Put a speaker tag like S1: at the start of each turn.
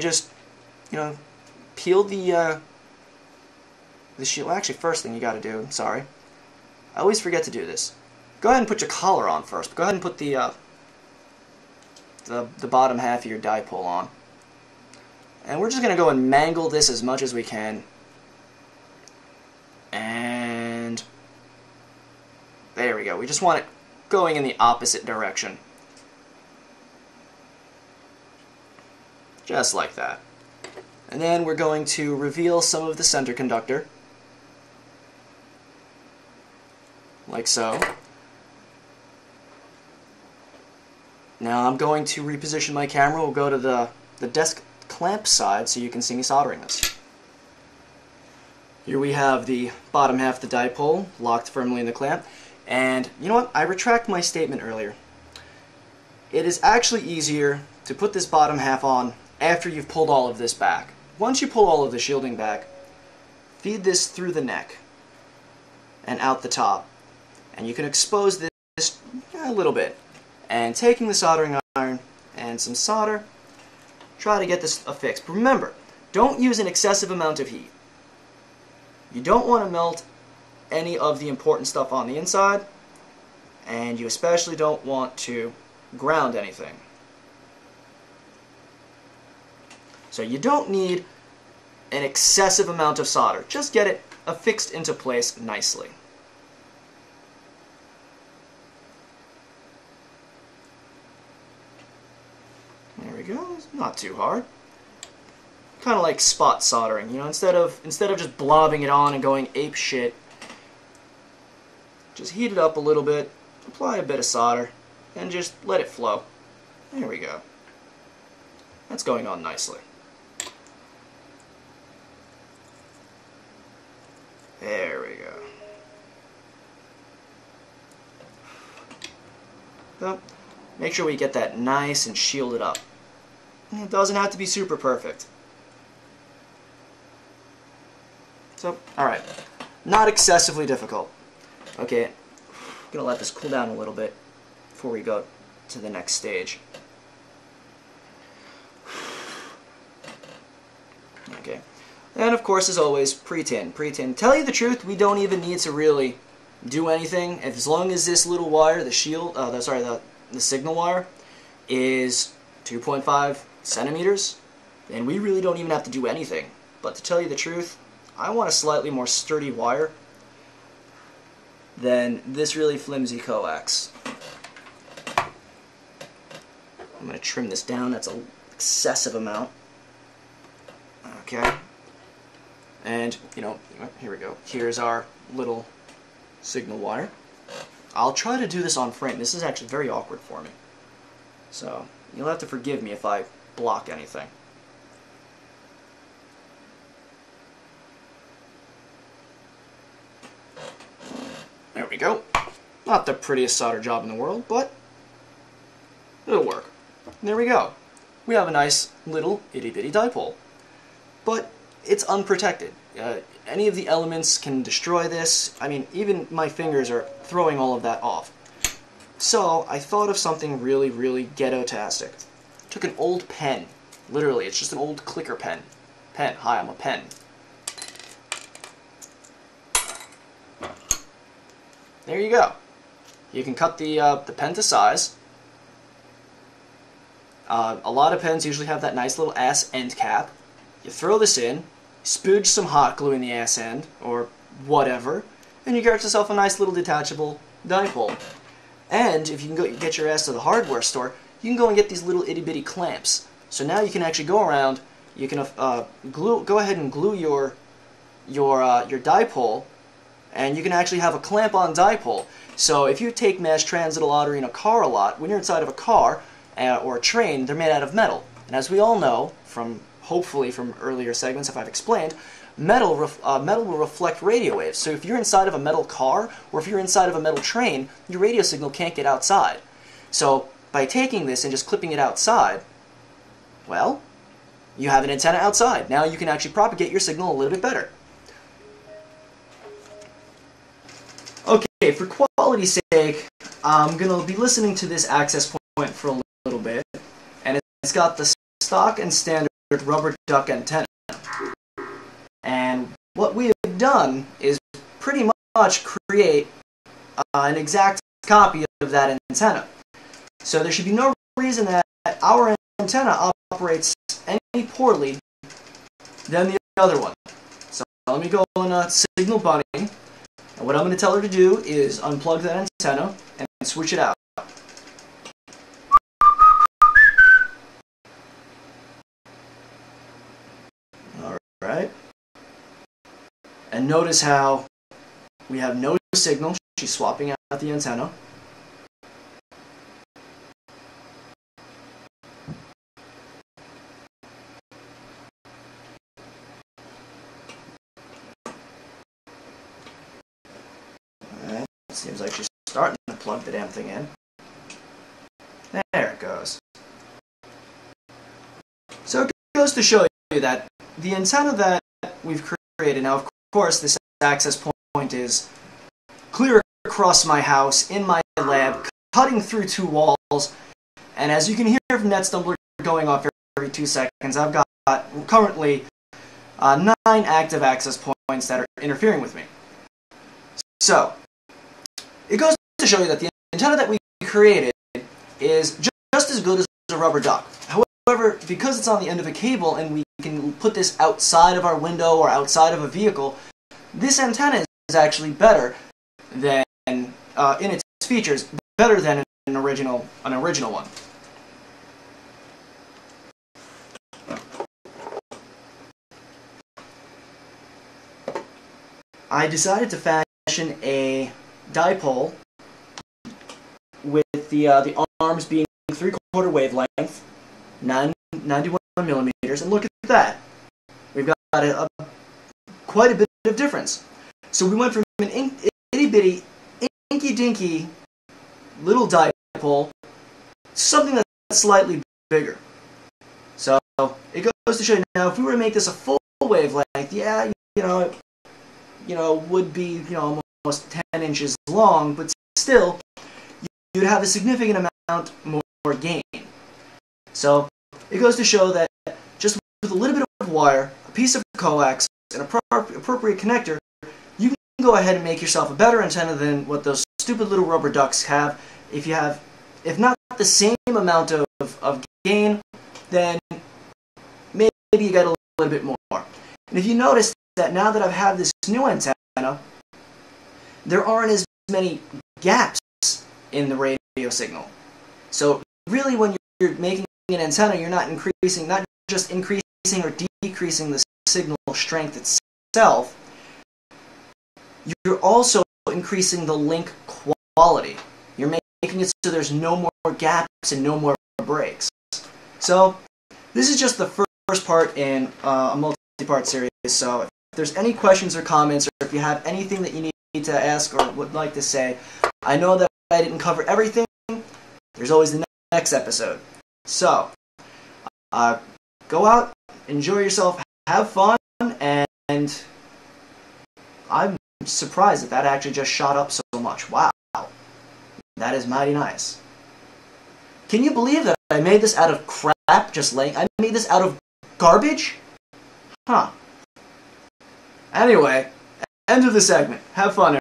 S1: just, you know, peel the, uh, the shield. Well, actually, first thing you gotta do, sorry. I always forget to do this. Go ahead and put your collar on first. Go ahead and put the, uh, the, the bottom half of your dipole on. And we're just gonna go and mangle this as much as we can. And there we go. We just want it going in the opposite direction. Just like that. And then we're going to reveal some of the center conductor. Like so. Now I'm going to reposition my camera. We'll go to the, the desk clamp side so you can see me soldering this. Here we have the bottom half of the dipole locked firmly in the clamp. And you know what? I retract my statement earlier. It is actually easier to put this bottom half on after you've pulled all of this back. Once you pull all of the shielding back, feed this through the neck and out the top. And you can expose this a little bit. And taking the soldering iron and some solder, try to get this affixed. Remember, don't use an excessive amount of heat. You don't want to melt any of the important stuff on the inside, and you especially don't want to ground anything. So you don't need an excessive amount of solder. Just get it affixed into place nicely. There we go. It's not too hard. Kind of like spot soldering, you know, instead of instead of just blobbing it on and going ape shit, just heat it up a little bit, apply a bit of solder, and just let it flow. There we go. That's going on nicely. There we go. So, make sure we get that nice and shielded up. It doesn't have to be super perfect. So, alright. Not excessively difficult. Okay, I'm gonna let this cool down a little bit before we go to the next stage. Okay. And of course, as always, pre-tin. Pre-tin. Tell you the truth, we don't even need to really do anything. As long as this little wire, the shield, uh, the, sorry, the, the signal wire, is 2.5 centimeters, then we really don't even have to do anything. But to tell you the truth, I want a slightly more sturdy wire than this really flimsy coax. I'm going to trim this down. That's an excessive amount. Okay. And, you know, here we go. Here's our little signal wire. I'll try to do this on frame. This is actually very awkward for me. So, you'll have to forgive me if I block anything. There we go. Not the prettiest solder job in the world, but it'll work. There we go. We have a nice little itty-bitty dipole. But it's unprotected. Uh, any of the elements can destroy this. I mean, even my fingers are throwing all of that off. So, I thought of something really, really ghetto-tastic. Took an old pen. Literally, it's just an old clicker pen. Pen. Hi, I'm a pen. There you go. You can cut the, uh, the pen to size. Uh, a lot of pens usually have that nice little ass end cap. You throw this in, spooge some hot glue in the ass end, or whatever, and you get yourself a nice little detachable dipole. And if you can go get your ass to the hardware store, you can go and get these little itty bitty clamps. So now you can actually go around, you can uh, glue, go ahead and glue your your uh, your dipole, and you can actually have a clamp-on dipole. So if you take mass transit a lot or in a car a lot, when you're inside of a car uh, or a train, they're made out of metal. And as we all know from hopefully from earlier segments if I've explained, metal, uh, metal will reflect radio waves. So if you're inside of a metal car, or if you're inside of a metal train, your radio signal can't get outside. So by taking this and just clipping it outside, well, you have an antenna outside. Now you can actually propagate your signal a little bit better. Okay, for quality's sake, I'm going to be listening to this access point for a little bit. And it's got the stock and standard rubber duck antenna. And what we have done is pretty much create uh, an exact copy of that antenna. So there should be no reason that our antenna operates any poorly than the other one. So let me go on a signal bunny. And what I'm going to tell her to do is unplug that antenna and switch it out. Alright. And notice how we have no signal. She's swapping out the antenna. Seems like she's starting to plug the damn thing in. There it goes. So it goes to show you that the antenna that we've created, now of course this access point is clear across my house, in my lab, cutting through two walls, and as you can hear from that stumbler going off every two seconds, I've got currently uh, nine active access points that are interfering with me. So, it goes to show you that the antenna that we created is just as good as a rubber duck. However, because it's on the end of a cable and we can put this outside of our window or outside of a vehicle, this antenna is actually better than, uh, in its features, better than an original, an original one. I decided to fashion a dipole with the uh, the arms being three quarter wavelength, 9, 91 millimeters, and look at that. We've got a, a, quite a bit of difference. So we went from an itty bitty, inky dinky little dipole to something that's slightly bigger. So it goes to show you now if we were to make this a full wavelength, yeah, you know, you know, would be you know almost 10 inches long, but still, you'd have a significant amount more gain. So it goes to show that just with a little bit of wire, a piece of coax, and a appropriate connector, you can go ahead and make yourself a better antenna than what those stupid little rubber ducks have. If you have, if not the same amount of, of gain, then maybe you get a little bit more. And if you notice that now that I've had this new antenna, there aren't as many gaps in the radio signal. So really when you're making an antenna, you're not increasing, not just increasing or decreasing the signal strength itself, you're also increasing the link quality. You're making it so there's no more gaps and no more breaks. So this is just the first part in uh, a multi-part series. So if there's any questions or comments, or if you have anything that you need to ask or would like to say. I know that I didn't cover everything. There's always the next episode. So, uh, go out, enjoy yourself, have fun, and I'm surprised that that actually just shot up so much. Wow. That is mighty nice. Can you believe that I made this out of crap just laying? I made this out of garbage? Huh. Anyway, End of the segment. Have fun,